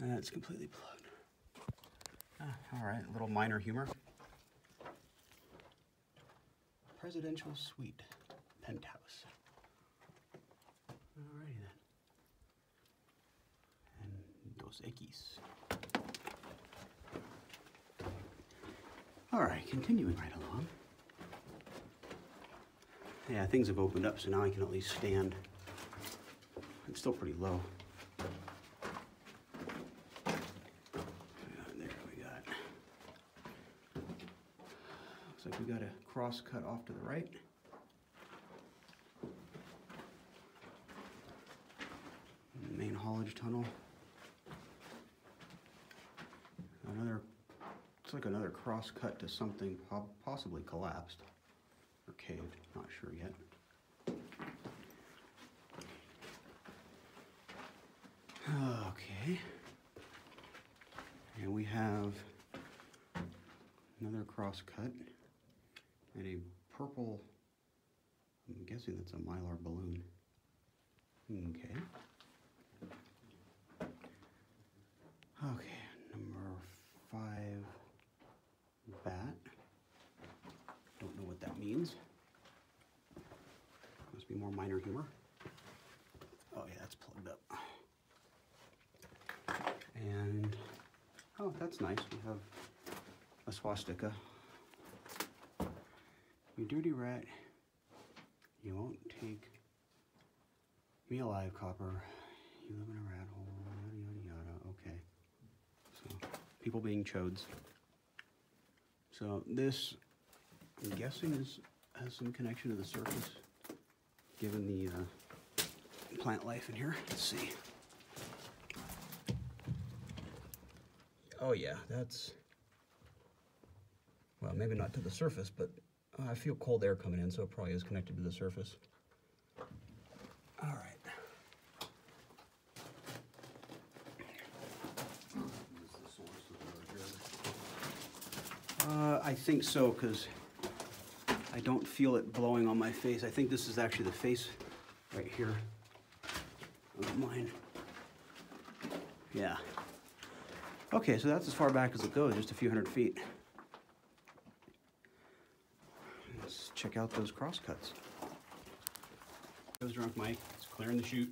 That's completely plugged. Ah, all right, a little minor humor. Presidential suite, penthouse. Alrighty then. And Dos Equis. All right, continuing right along. Yeah, things have opened up, so now I can at least stand. It's still pretty low. Uh, there we got. Looks like we got a cross cut off to the right. Main haulage tunnel. Another, it's like another cross cut to something possibly collapsed or caved, not sure yet. Okay. And we have another cross cut and a purple, I'm guessing that's a mylar balloon. Okay. Okay, number five, bat. Don't know what that means. Must be more minor humor. Oh yeah, that's plugged up. And, oh, that's nice. We have a swastika. You dirty rat, you won't take me alive, copper. You live in a rat hole, yada, yada, yada. Okay. So, people being chodes. So this, I'm guessing, is has some connection to the surface, given the uh, plant life in here. Let's see. Oh yeah, that's. Well, maybe not to the surface, but I feel cold air coming in, so it probably is connected to the surface. All right. Uh, I think so, because I don't feel it blowing on my face. I think this is actually the face right here of mine. Yeah. Okay, so that's as far back as it goes, just a few hundred feet. Let's check out those crosscuts. Goes drunk Mike, it's clearing the chute.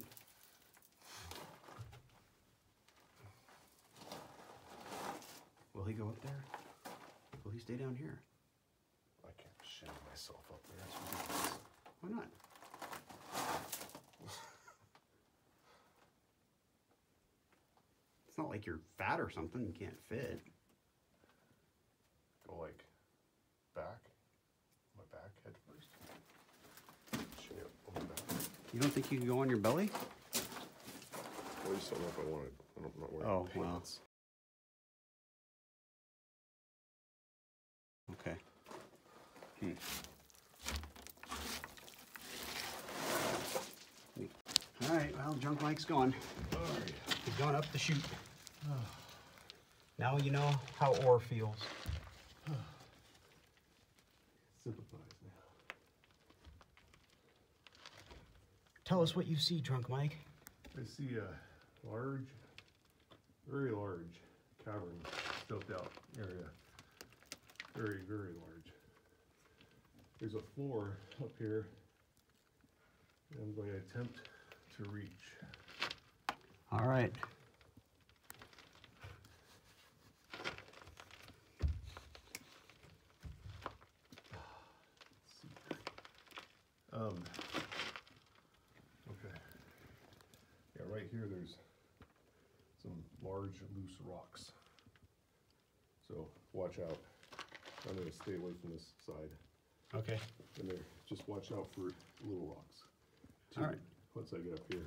Will he go up there? Will he stay down here? I can't shit myself up there. That's ridiculous. Why not? It's not like you're fat or something, you can't fit. Go like back. My back head first. Shit on my back. You don't think you can go on your belly? Well, I just don't know if I want it. I don't, I'm not wearing Oh, well. pants. Okay. Hmm. All right, well, junk Mike's gone. Alright. He's going up the chute. Now you know how ore feels. Sympathize now. Tell us what you see, drunk Mike. I see a large, very large cavern, stoped out area. Very, very large. There's a floor up here. that I'm going to attempt to reach. All right. Um, okay. Yeah, right here, there's some loose rocks. So watch out. I'm gonna stay away from this side. Okay. And there, just watch out for little rocks. All right. Once I get up here.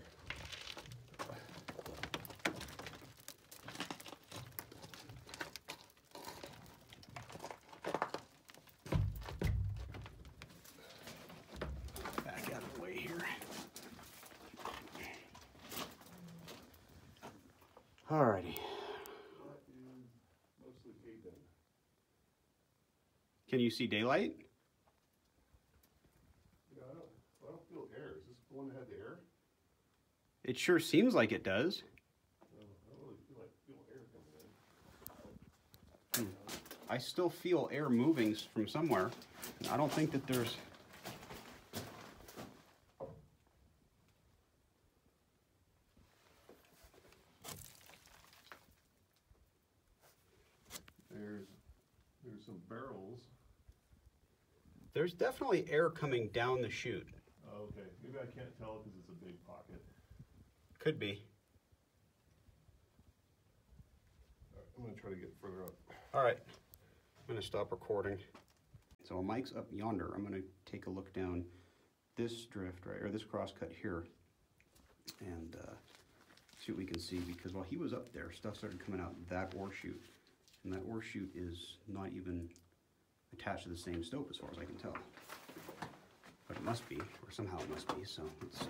Alrighty. Can you see daylight? Yeah, I don't, I don't feel air. Is this the one that had the air? It sure seems like it does. I, hmm. I still feel air moving from somewhere. I don't think that there's there's some barrels. there's definitely air coming down the chute. Oh, Okay, maybe I can't tell because it's a big pocket. Could be. I'm gonna try to get further up. All right, I'm gonna stop recording. So a mic's up yonder. I'm gonna take a look down this drift, right, or this cross cut here, and uh, see what we can see. Because while he was up there, stuff started coming out that ore chute, and that ore chute is not even attached to the same stope as far as I can tell. But it must be, or somehow it must be. So let's see.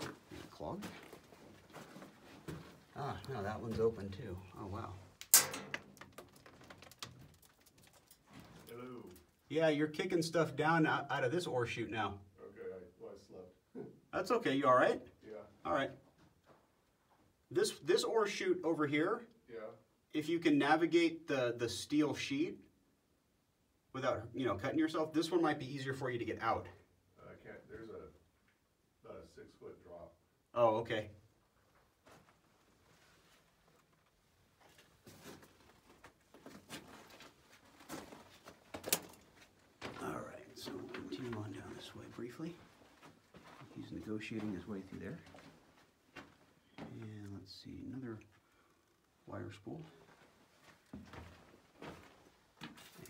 Is it clogged? Ah, no, that one's open too. Oh wow. Hello. Yeah, you're kicking stuff down out, out of this ore chute now. Okay, I, well, I slept. That's okay. You all right? Yeah, All right. This this ore chute over here. If you can navigate the the steel sheet without you know cutting yourself, this one might be easier for you to get out. I can't, there's a, about a six foot drop. Oh, okay. All right, so we'll continue on down this way briefly. He's negotiating his way through there. And let's see, another wire spool.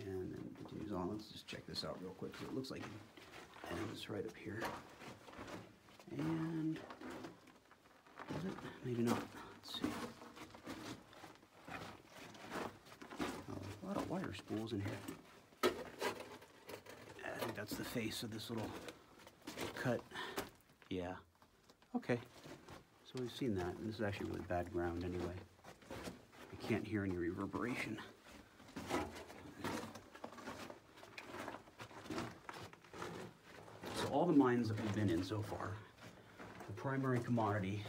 And then continues on. Let's just check this out real quick because it looks like it ends right up here. And is it? Maybe not. Let's see. A lot of wire spools in here. I think that's the face of this little cut. Yeah. Okay. So we've seen that. And this is actually really bad ground anyway. I can't hear any reverberation. So all the mines that we've been in so far, the primary commodity,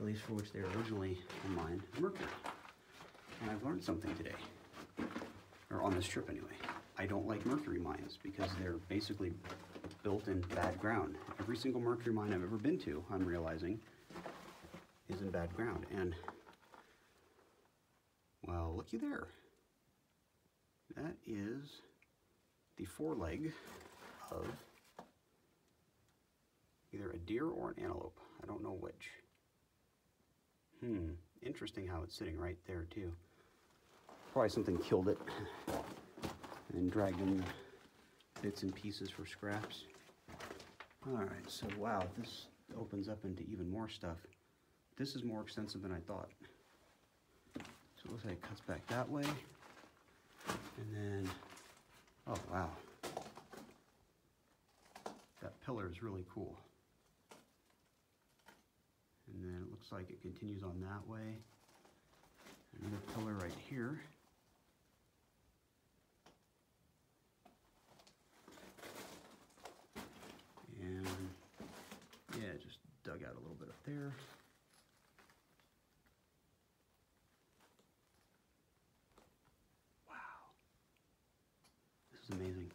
at least for which they were originally mined, mercury. And I've learned something today, or on this trip anyway. I don't like mercury mines because they're basically built in bad ground. Every single mercury mine I've ever been to, I'm realizing, is in bad ground. And, well, looky there. That is the foreleg of either a deer or an antelope. I don't know which. Hmm, interesting how it's sitting right there too. Probably something killed it and dragged in bits and pieces for scraps. All right, so wow, this opens up into even more stuff. This is more extensive than I thought. So it looks like it cuts back that way. And then, oh wow. That pillar is really cool. And then it looks like it continues on that way. Another pillar right here. And yeah, just dug out a little bit up there. Wow. This is amazing.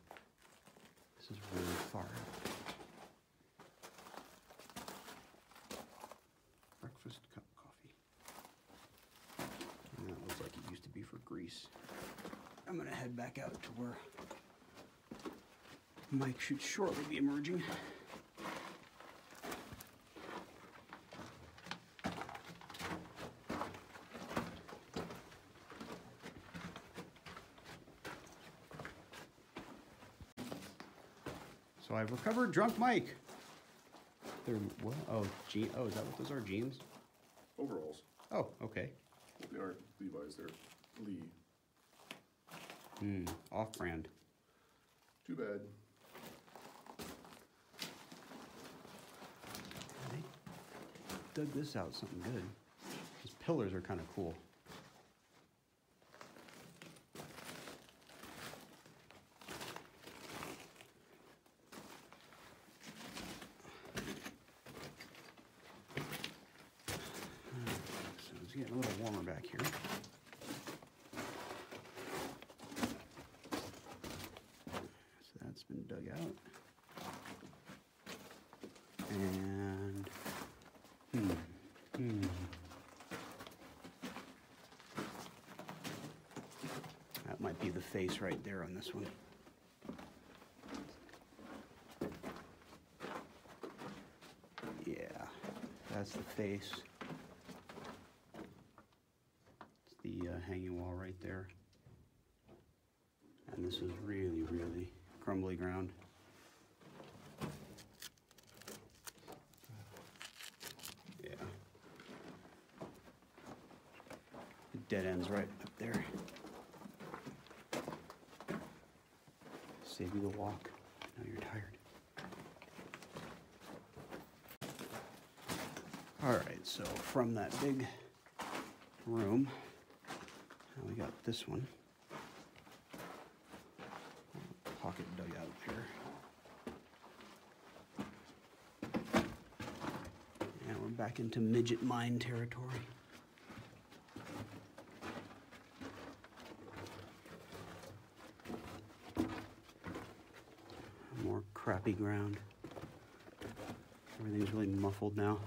This is really far out. Breakfast cup of coffee. And that looks like it used to be for grease. I'm gonna head back out to where Mike should shortly be emerging. So I've recovered drunk Mike. They're what? Oh, je- oh, is that what those are? Jeans? Overalls. Oh, okay. They aren't Levi's, they're Lee. Hmm, off-brand. Too bad. They dug this out something good. These pillars are kind of cool. So it's getting a little warmer back here. Dug out. And, hmm, hmm. That might be the face right there on this one. Yeah, that's the face. It's the uh, hanging wall right there. And this is really ground. Yeah. Dead ends right up there. Save you the walk. Now you're tired. All right, so from that big room, we got this one. Pocket dug out here. And we're back into midget mine territory. More crappy ground. Everything's really muffled now.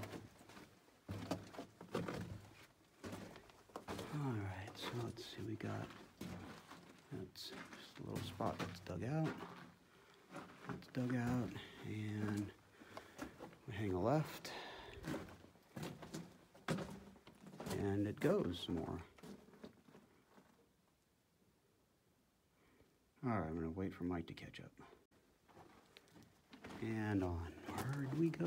All right, so let's see, we got, just a little spot that's dug out. That's dug out, and we hang a left. And it goes more. All right, I'm gonna wait for Mike to catch up. And onward we go.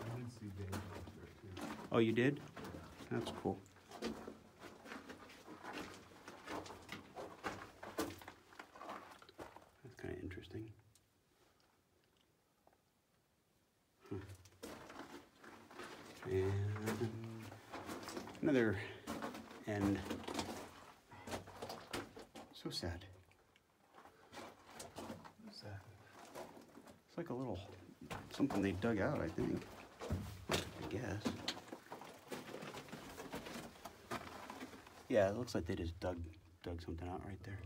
I did see Dave out there too. Oh, you did? That's cool. That's kind of interesting. And another end. So sad. What's that? It's like a little something they dug out, I think. I guess. Yeah, it looks like they just dug dug something out right there.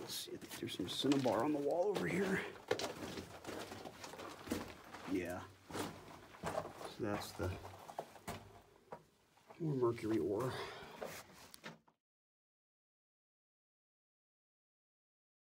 Let's see, there's some cinnabar on the wall over here. Yeah. So that's the more mercury ore.